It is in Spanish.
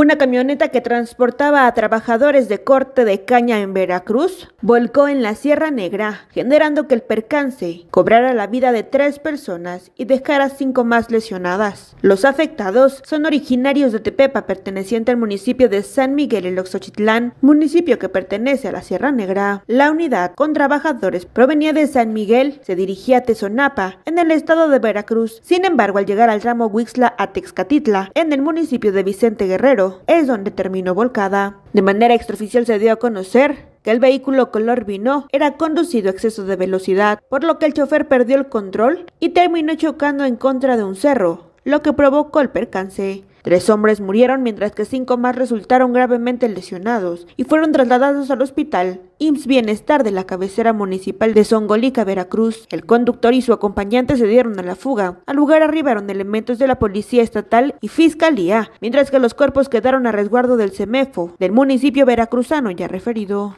Una camioneta que transportaba a trabajadores de corte de caña en Veracruz volcó en la Sierra Negra, generando que el percance cobrara la vida de tres personas y dejara cinco más lesionadas. Los afectados son originarios de Tepepa, perteneciente al municipio de San Miguel el Oxochitlán, municipio que pertenece a la Sierra Negra. La unidad con trabajadores provenía de San Miguel, se dirigía a Tezonapa, en el estado de Veracruz. Sin embargo, al llegar al ramo Huixla a Texcatitla, en el municipio de Vicente Guerrero, es donde terminó volcada. De manera extraoficial se dio a conocer que el vehículo color vino era conducido a exceso de velocidad, por lo que el chofer perdió el control y terminó chocando en contra de un cerro, lo que provocó el percance. Tres hombres murieron mientras que cinco más resultaron gravemente lesionados y fueron trasladados al hospital IMSS Bienestar de la cabecera municipal de Songolica, Veracruz. El conductor y su acompañante se dieron a la fuga. Al lugar arribaron elementos de la Policía Estatal y Fiscalía, mientras que los cuerpos quedaron a resguardo del CEMEFO, del municipio veracruzano ya referido.